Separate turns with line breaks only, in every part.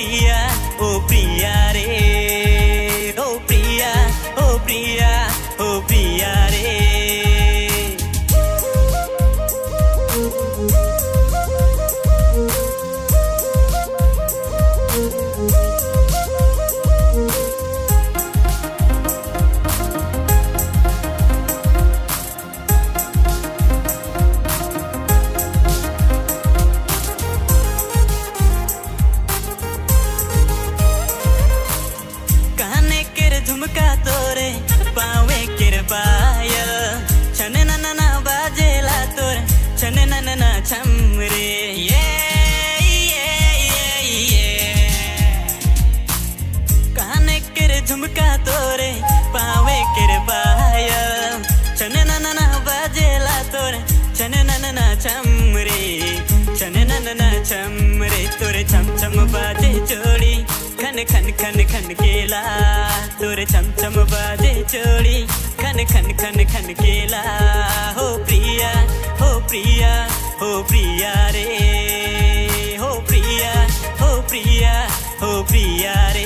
हो खन खन खन खन केला, तोरे छम बाजे चोड़ी खन खन खन खन केला, हो प्रिया हो प्रिया हो प्रिया रे। हो प्रिया हो प्रिया हो प्रिया रे।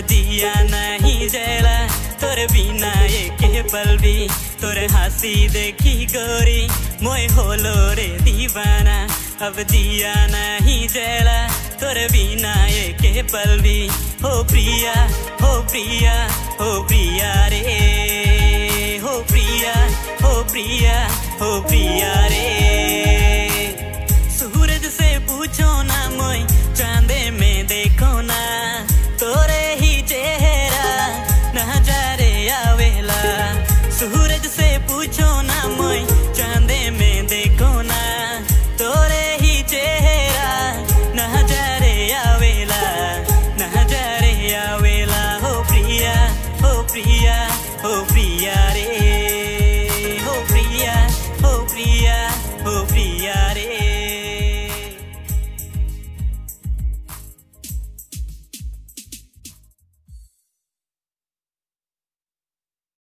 दिया नहीं जला, तोर बिना एक पल भी। तोर हँसी देखी गोरी मोय होलो रे दीवाना। अब दिया नहीं जला, तोर बिना एक पल भी। हो प्रिया हो प्रिया हो प्रिया रे। हो प्रिया हो प्रिया हो प्रिया रे। सूरज से पूछो ना मोई